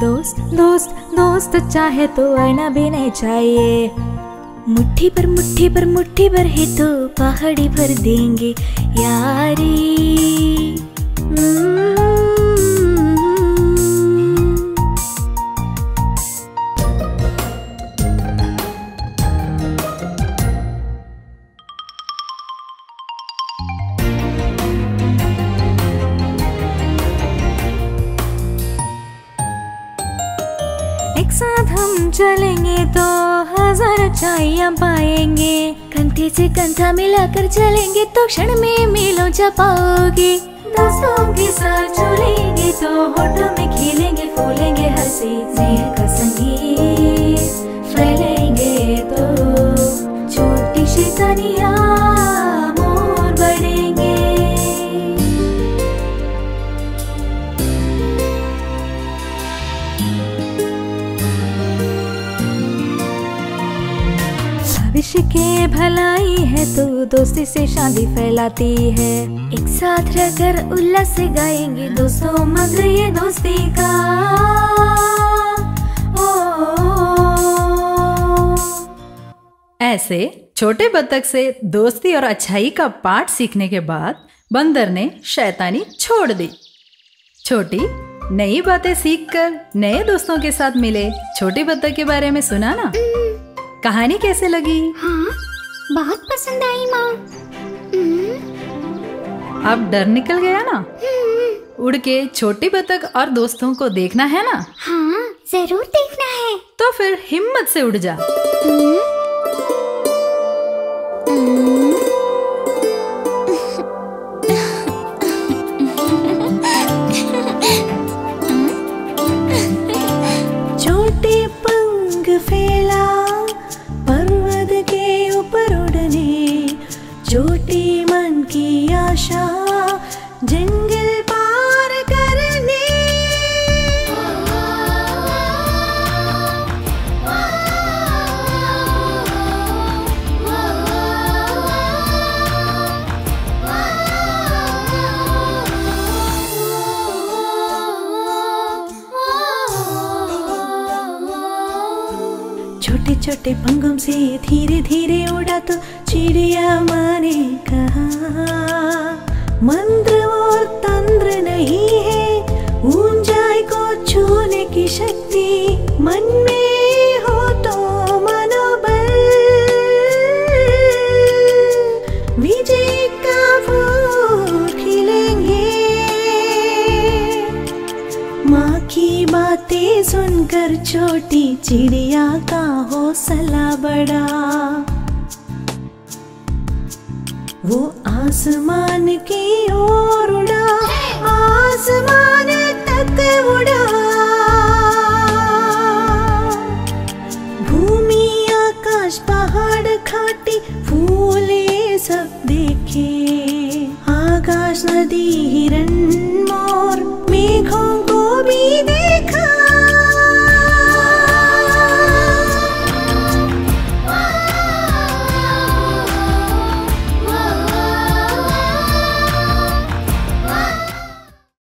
दोस्त दोस्त दोस्त, चाहे तो आईना भी नहीं चाहिए। मुट्ठी पर मुट्ठी पर, मुट्ठी भर है तो पहाड़ी भर देंगे। यारी। साथ हम चलेंगे तो हज़ार चाइया पाएँगे। कंधे से कंधा मिलाकर चलेंगे तो क्षण में मिलो जा पाओगे भविष्य के भलाई है तो दोस्ती से शादी फैलाती है। एक साथ रहकर उल्लास से गाएँगे दोस्तों मधुर ये दोस्ती का ओ, ऐसे छोटे बतख से दोस्ती और अच्छाई का पाठ सीखने के बाद बंदर ने शैतानी छोड़ दी। छोटी नई बातें सीखकर नए दोस्तों के साथ मिले। छोटे बतख के बारे में सुना ना? कहानी कैसे लगी? हाँ बहुत पसंद आई माँ। अब डर निकल गया ना? उड़ के छोटी बतख और दोस्तों को देखना है ना? हाँ ज़रूर देखना है। तो फिर हिम्मत से उड़ जा। छोटे मन की आशा जंगल छोटे छोटे पंगों से धीरे धीरे उड़ा तो चिड़िया माने कहा, मंत्र और तंत्र नहीं है, ऊंचाई को छूने की शक्ति मन माँ की बातें सुनकर छोटी चिड़िया का हौसला बढ़ा। वो आसमान की ओर उड़ा, आसमान तक उड़ा। भूमि, आकाश, पहाड़, खाटी, फूल सब देखे। आकाश, नदी हिरण